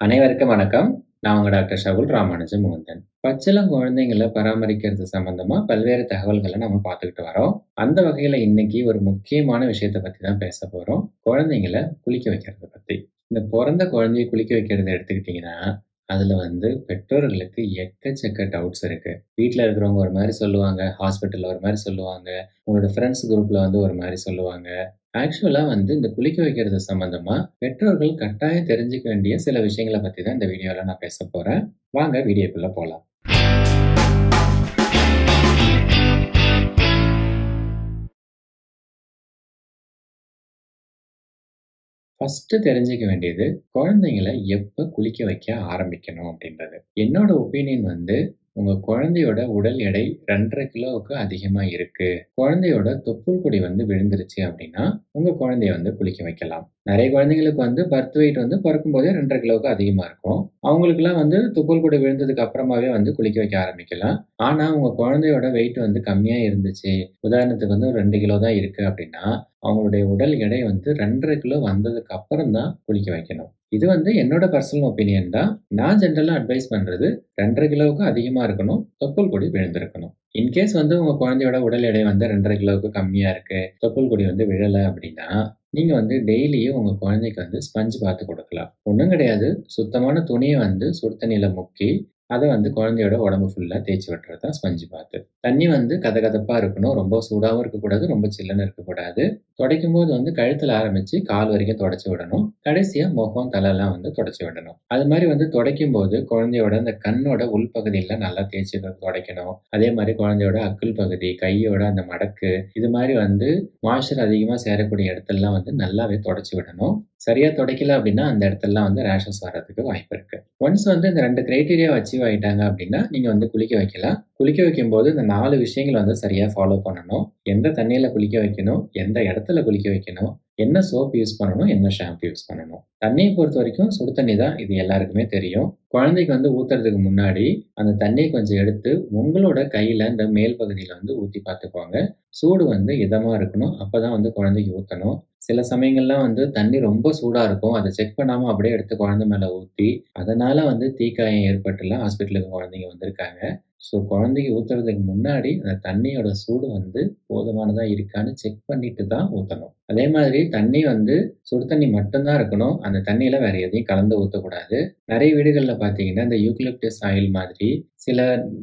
அனைவருக்கும் வணக்கம். நான் உங்கள் டாக்டர் ஷகுல் ராமானுஜ முகுந்தன். பச்சிளம் குழந்தைங்கள பராமரிக்கிறது சம்பந்தமா பல்வேறு தகவல்களை நம்ம பார்த்துக்கிட்டு வரோம். அந்த வகையில இன்னைக்கு ஒரு முக்கியமான விஷயத்த பத்தி தான் பேச போறோம். குழந்தைங்கள குளிக்க வைக்கிறத பத்தி. இந்த பிறந்த குழந்தைய குளிக்க வைக்கிறத எடுத்துக்கிட்டீங்கன்னா, அதில் வந்து பெற்றோர்களுக்கு எக்கச்சக்க டவுட்ஸ் இருக்கு. வீட்டில் இருக்கிறவங்க ஒரு மாதிரி சொல்லுவாங்க. ஹாஸ்பிட்டலில் ஒரு மாதிரி சொல்லுவாங்க. உங்களோட ஃப்ரெண்ட்ஸ் குரூப்பில் வந்து ஒரு மாதிரி சொல்லுவாங்க. ஆக்சுவலாக வந்து இந்த குளிக்க வைக்கிறது சம்மந்தமாக பெற்றோர்கள் கட்டாயம் தெரிஞ்சுக்க வேண்டிய சில விஷயங்களை பற்றி தான் இந்த வீடியோவில் நான் பேச போகிறேன் வாங்க வீடியோக்குள்ளே போகலாம் ஃபஸ்ட்டு தெரிஞ்சுக்க வேண்டியது, குழந்தைங்கள எப்போ குளிக்க வைக்க ஆரம்பிக்கணும் அப்படின்றது. என்னோட ஒப்பீனியன் வந்து, உங்க குழந்தையோட உடல் எடை 2 1/2 கிலோவுக்கு அதிகமா இருக்கு. குழந்தையோட தொப்புள் கொடி வந்து விழுந்துருச்சு அப்படின்னா, உங்க குழந்தைய வந்து குளிக்க வைக்கலாம். நிறைய குழந்தைங்களுக்கு வந்து பர்த் வெயிட் வந்து பிறக்கும் போதே ரெண்டரை கிலோவுக்கு அதிகமா இருக்கும். அவங்களுக்குலாம் வந்து தொப்புள் கூட விழுந்ததுக்கு அப்புறமாவே வந்து குளிக்க வைக்க ஆரம்பிக்கலாம். ஆனா, உங்க குழந்தையோட வெயிட் வந்து கம்மியா இருந்துச்சு. உதாரணத்துக்கு வந்து ஒரு ரெண்டு கிலோ தான் இருக்கு அப்படின்னா, அவங்களுடைய உடல் எடை வந்து 2 1/2 கிலோ வந்ததுக்கு அப்புறம் தான் குளிக்க வைக்கணும். இது வந்து என்னோட பர்சனல் ஒப்பீனியன் தான். நான் ஜென்ரலாக அட்வைஸ் பண்ணுறது ரெண்டரை கிலோவுக்கு அதிகமாக இருக்கணும். தொப்புள் கொடி விழுந்திருக்கணும். இன்கேஸ் வந்து உங்கள் குழந்தையோட உடல் எடை வந்து 2 1/2 கிலோவுக்கு கம்மியாக இருக்குது தொப்புள் கொடி வந்து விழலை அப்படின்னா, நீங்கள் வந்து டெய்லியும் உங்கள் குழந்தைக்கு வந்து ஸ்பஞ்ச் பார்த்து கொடுக்கலாம் ஒன்றும் கிடையாது. சுத்தமான துணியை வந்து சுடு தண்ணியில் முக்கி, அதை வந்து குழந்தையோட உடம்பு ஃபுல்லாக தேய்ச்சி விட்டுறது தான் ஸ்பஞ்சு பாத்து தண்ணி வந்து கதகதப்பாக இருக்கணும். ரொம்ப சூடாகவும் இருக்கக்கூடாது. ரொம்ப சில்லுன்னு இருக்கக்கூடாது. துடைக்கும் போது வந்து கழுத்தில் ஆரம்பிச்சு கால் வரைக்கும் தொடச்சி விடணும். கடைசியாக முகம், தலைலாம் வந்து தொடச்சி விடணும். அது மாதிரி வந்து துடைக்கும் போது குழந்தையோட அந்த கண்ணோட உள்பகுதியில நல்லா தேய்ச்சு துடைக்கணும். அதே மாதிரி குழந்தையோட அக்குள் பகுதி, கையோட அந்த மடக்கு, இது மாதிரி வந்து மாய்ச்சர் அதிகமாக சேரக்கூடிய இடத்துலலாம் வந்து நல்லாவே தொடச்சி விடணும். சரியாக துடைக்கல அப்படின்னா, அந்த இடத்துலலாம் வந்து ரேஷஸ் வர்றதுக்கு வாய்ப்பு இருக்குது ஒன்ஸ் வந்து இந்த ரெண்டு கிரைட்டீரியா வச்சு பாசிட்டிவ் ஆகிட்டாங்க அப்படின்னா, நீங்கள் வந்து குளிக்க வைக்கலாம். குளிக்க வைக்கும்போது இந்த நாலு விஷயங்களை வந்து சரியாக ஃபாலோ பண்ணணும். எந்த தண்ணியில் குளிக்க வைக்கணும், எந்த இடத்துல குளிக்க வைக்கணும், என்ன சோப் யூஸ் பண்ணணும், என்ன ஷாம்பு யூஸ் பண்ணணும். தண்ணியை பொறுத்த வரைக்கும் சுடு தண்ணி தான். இது எல்லாருக்குமே தெரியும். குழந்தைக்கு வந்து ஊத்துறதுக்கு முன்னாடி, அந்த தண்ணியை கொஞ்சம் எடுத்து உங்களோட கையில இந்த மேல் பகுதியில வந்து ஊத்தி பார்த்துக்கோங்க. சூடு வந்து இதமாக இருக்கணும். அப்போ தான் வந்து குழந்தைக்கு ஊற்றணும் சில சமயங்கள்லாம் வந்து தண்ணி ரொம்ப சூடாக இருக்கும். அதை செக் பண்ணாமல் அப்படியே எடுத்து குழந்தை மேலே ஊற்றி அதனால் வந்து தீக்காயம் ஏற்பட்டுலாம் ஹாஸ்பிட்டலுக்கு குழந்தைங்க வந்திருக்காங்க. ஸோ குழந்தைக்கு ஊற்றுறதுக்கு முன்னாடி அந்த தண்ணியோட சூடு வந்து போதுமானதாக இருக்கான்னு செக் பண்ணிட்டு தான் ஊற்றணும் அதே மாதிரி தண்ணி வந்து சுடு தண்ணி மட்டும் தான் இருக்கணும். அந்த தண்ணியில வேற எதையும் கலந்து ஊற்றக்கூடாது நிறைய வீடுகளில் பார்த்தீங்கன்னா, இந்த யூக்லிப்டஸ் ஆயில் மாதிரி சில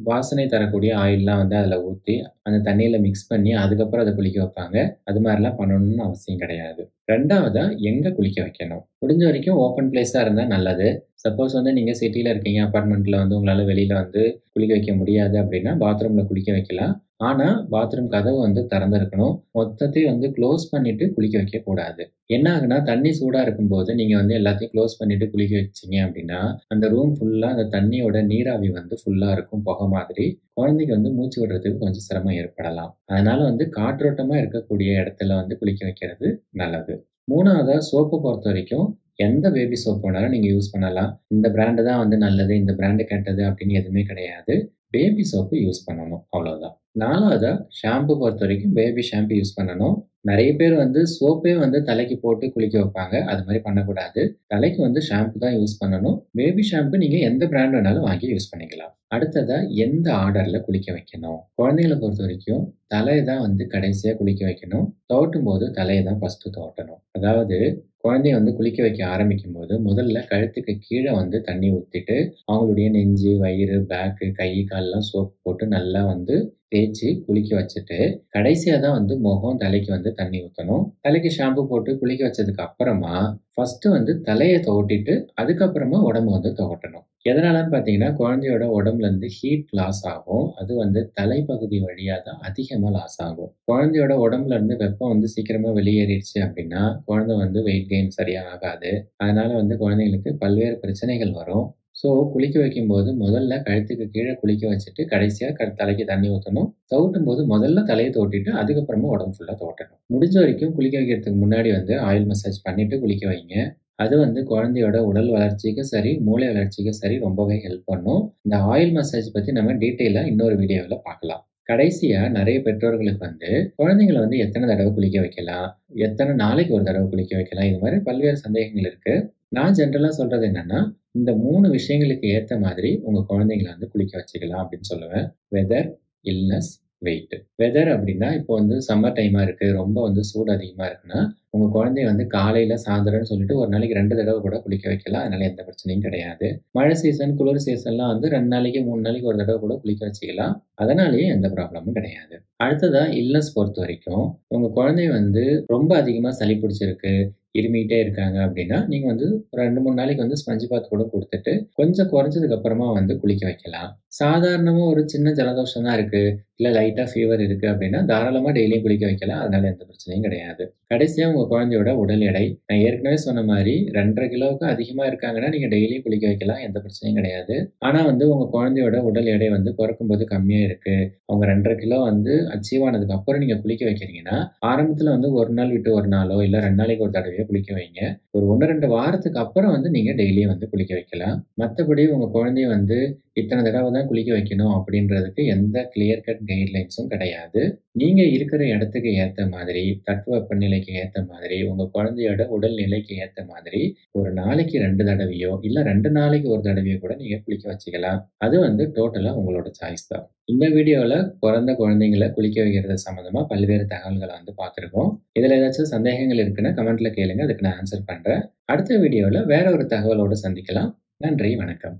வாசனை தரக்கூடிய ஆயில்லாம் வந்து அதில் ஊற்றி அந்த தண்ணியில் மிக்ஸ் பண்ணி அதுக்கப்புறம் அதை குளிக்க வைப்பாங்க. அது மாதிரிலாம் பண்ணணும்னு அவசியம் கிடையாது. ரெண்டாவதாக எங்கே குளிக்க வைக்கணும்? முடிஞ்ச வரைக்கும் ஓப்பன் பிளேஸாக இருந்தால் நல்லது. சப்போஸ் வந்து நீங்கள் சிட்டியில் இருக்கீங்க, அப்பார்ட்மெண்ட்டில் வந்து உங்களால் வெளியில் வந்து குளிக்க வைக்க முடியாது அப்படின்னா, பாத்ரூமில் குளிக்க வைக்கலாம். ஆனால் பாத்ரூம் கதவு வந்து திறந்துருக்கணும் மொத்தத்தையும் வந்து க்ளோஸ் பண்ணிவிட்டு குளிக்க வைக்கக்கூடாது என்ன ஆகுனா தண்ணி சூடாக இருக்கும்போது நீங்கள் வந்து எல்லாத்தையும் க்ளோஸ் பண்ணிவிட்டு குளிக்க வச்சீங்க அப்படின்னா, அந்த ரூம் ஃபுல்லாக அந்த தண்ணியோட நீராவி வந்து ஃபுல்லாக இருக்கும் புகை மாதிரி. குழந்தைக்கு வந்து மூச்சு விடுறதுக்கு கொஞ்சம் சிரமம் ஏற்படலாம். அதனால் வந்து காற்றோட்டமாக இருக்கக்கூடிய இடத்துல வந்து குளிக்க வைக்கிறது நல்லது. மூணாவதாக சோப்பை பொறுத்த வரைக்கும் எந்த பேபி சோப் வேணாலும் நீங்கள் யூஸ் பண்ணலாம். இந்த பிராண்டு தான் வந்து நல்லது, இந்த பிராண்டு கெட்டது அப்படின்னு எதுவுமே கிடையாது. பேபி சோப்பு யூஸ் பண்ணணும். அவ்வளோதான் நாலாவதாக ஷாம்பு பொறுத்த வரைக்கும் பேபி ஷாம்பு யூஸ் பண்ணணும். நிறைய பேர் வந்து சோப்பே வந்து தலைக்கு போட்டு குளிக்க வைப்பாங்க. அது மாதிரி பண்ணக்கூடாது. தலைக்கு வந்து ஷாம்பு தான் யூஸ் பண்ணணும். பேபி ஷாம்பு நீங்கள் எந்த பிராண்ட் வேணாலும் வாங்கி யூஸ் பண்ணிக்கலாம். அடுத்ததாக எந்த ஆர்டரில் குளிக்க வைக்கணும்? குழந்தைங்கள பொறுத்த வரைக்கும் தலையை தான் வந்து கடைசியாக குளிக்க வைக்கணும். துவட்டும்போது தலையை தான் ஃபஸ்ட்டு துவட்டணும். அதாவது குழந்தைய வந்து குளிக்க வைக்க ஆரம்பிக்கும்போது, முதல்ல கழுத்துக்கு கீழே வந்து தண்ணி ஊற்றிட்டு அவங்களுடைய நெஞ்சு, வயிறு, பேக்கு, கை, கால்லாம் சோப் போட்டு நல்லா வந்து தேய்ச்சி குளிக்க வச்சுட்டு, கடைசியாக தான் வந்து முகம், தலைக்கு வந்து தண்ணி ஊற்றணும் தலைக்கு ஷாம்பு போட்டு குளிக்க வச்சதுக்கு அப்புறமா, ஃபர்ஸ்ட் வந்து தலையை தோட்டிட்டு அதுக்கப்புறமா உடம்ப வந்து துவட்டணும். எதனாலன்னு பார்த்தீங்கன்னா, குழந்தையோட உடம்புலேருந்து ஹீட் லாஸ் ஆகும். அது வந்து தலைப்பகுதி வழியாக தான் அதிகமாக லாஸ் ஆகும். குழந்தையோட உடம்புலேருந்து வெப்பம் வந்து சீக்கிரமாக வெளியேறிடுச்சு அப்படின்னா, குழந்தை வந்து வெயிட் கெயின் சரியாக ஆகாது. அதனால வந்து குழந்தைங்களுக்கு பல்வேறு பிரச்சனைகள் வரும். ஸோ குளிக்க வைக்கும்போது முதல்ல கழுத்துக்கு கீழே குளிக்க வச்சுட்டு, கடைசியாக க தலைக்கு தண்ணி ஊற்றணும் தோட்டும் போது முதல்ல தலையை தோட்டிட்டு அதுக்கப்புறமா உடம்பு ஃபுல்லாக தோட்டணும் முடிஞ்ச வரைக்கும் குளிக்க வைக்கிறதுக்கு முன்னாடி வந்து ஆயில் மசாஜ் பண்ணிட்டு குளிக்க வைங்க. அது வந்து குழந்தையோட உடல் வளர்ச்சிக்கும் சரி, மூளை வளர்ச்சிக்கும் சரி ரொம்பவே ஹெல்ப் பண்ணும். இந்த ஆயில் மசாஜ் பத்தி நம்ம டீட்டெயிலா இன்னொரு வீடியோவில் பார்க்கலாம். கடைசியா நிறைய பெற்றோர்களுக்கு வந்து குழந்தைங்கள வந்து எத்தனை தடவை குளிக்க வைக்கலாம்? எத்தனை நாளைக்கு ஒரு தடவை குளிக்க வைக்கலாம்? இது மாதிரி பல்வேறு சந்தேகங்கள் இருக்கு. நான் ஜென்ரலா சொல்றது என்னன்னா, இந்த மூணு விஷயங்களுக்கு ஏற்ற மாதிரி உங்க குழந்தைங்கள வந்து குளிக்க வச்சுக்கலாம் அப்படின்னு சொல்லுவேன். Weather, illness, wait. வெதர் அப்படின்னா, இப்போ வந்து சம்மர் டைமாக இருக்குது ரொம்ப வந்து சூடு அதிகமாக இருக்குன்னா, உங்கள் குழந்தைய வந்து காலையில் சாயந்தரம்னு சொல்லிட்டு ஒரு நாளைக்கு ரெண்டு தடவை கூட குளிக்க வைக்கலாம். அதனால எந்த பிரச்சனையும் கிடையாது. மழை சீசன், குளிர் சீசன்லாம் வந்து ரெண்டு நாளைக்கு, மூணு நாளைக்கு ஒரு தடவை கூட குளிக்க வச்சுக்கலாம். அதனாலேயே எந்த ப்ராப்ளமும் கிடையாது. அடுத்ததா இல்னஸ் பொறுத்தவரைக்கும், உங்கள் குழந்தை வந்து ரொம்ப அதிகமாக சளி பிடிச்சிருக்கு, இருமிகிட்டே இருக்காங்க அப்படின்னா, நீங்கள் வந்து ஒரு 2, 3 நாளைக்கு வந்து ஸ்பஞ்சு பாத் கூட கொடுத்துட்டு கொஞ்சம் குறைஞ்சதுக்கு அப்புறமா வந்து குளிக்க வைக்கலாம். சாதாரணமாக ஒரு சின்ன ஜலதோஷம் தான் இருக்குது இல்லை லைட்டாக ஃபீவர் இருக்குது அப்படின்னா, தாராளமாக டெய்லியும் குளிக்க வைக்கலாம். அதனால எந்த பிரச்சனையும் கிடையாது. கடைசியாக உங்கள் குழந்தையோட உடல் எடை. நான் ஏற்கனவே சொன்ன மாதிரி ரெண்டரை கிலோவுக்கு அதிகமாக இருக்காங்கன்னா, நீங்கள் டெய்லியும் குளிக்க வைக்கலாம். எந்த பிரச்சனையும் கிடையாது. ஆனால் வந்து உங்கள் குழந்தையோட உடல் எடை வந்து பிறக்கும்போது கம்மியாக இருக்குது அவங்க 2 1/2 கிலோ வந்து அச்சீவ் ஆனதுக்கு அப்புறம் நீங்கள் குளிக்க வைக்கிறீங்கன்னா, ஆரம்பத்தில் வந்து ஒரு நாள் விட்டு ஒரு நாளோ, இல்லை ரெண்டு நாளைக்கு ஒரு தடவையோ குளிக்க வைங்க. ஒரு 1, 2 வாரத்துக்கு அப்புறம் வந்து நீங்கள் டெய்லியும் வந்து குளிக்க வைக்கலாம். மற்றபடி உங்கள் குழந்தைய வந்து இத்தனை தடவை தான் குளிக்க வைக்கணும் அப்படின்றதுக்கு எந்த கிளியர் கட் கைட்லைன்ஸும் கிடையாது. நீங்கள் இருக்கிற இடத்துக்கு ஏற்ற மாதிரி, தட்பவெப்பநிலைக்கு ஏற்ற மாதிரி, உங்கள் குழந்தையோட உடல் நிலைக்கு மாதிரி, ஒரு நாளைக்கு ரெண்டு தடவையோ, இல்லை ரெண்டு நாளைக்கு ஒரு தடவையோ கூட நீங்கள் குளிக்க வச்சுக்கலாம். அது வந்து டோட்டலாக உங்களோட சாய்ஸ் தான். இந்த வீடியோவில் பிறந்த குழந்தைங்கள குளிக்க வைக்கிறது சம்மந்தமாக பல்வேறு தகவல்களை வந்து பார்த்துருக்கோம் இதில் ஏதாச்சும் சந்தேகங்கள் இருக்குன்னா கமெண்ட்டில் கேளுங்க. அதுக்கு நான் ஆன்சர் பண்ணுறேன் அடுத்த வீடியோவில் வேற ஒரு தகவலோடு சந்திக்கலாம். நன்றி, வணக்கம்.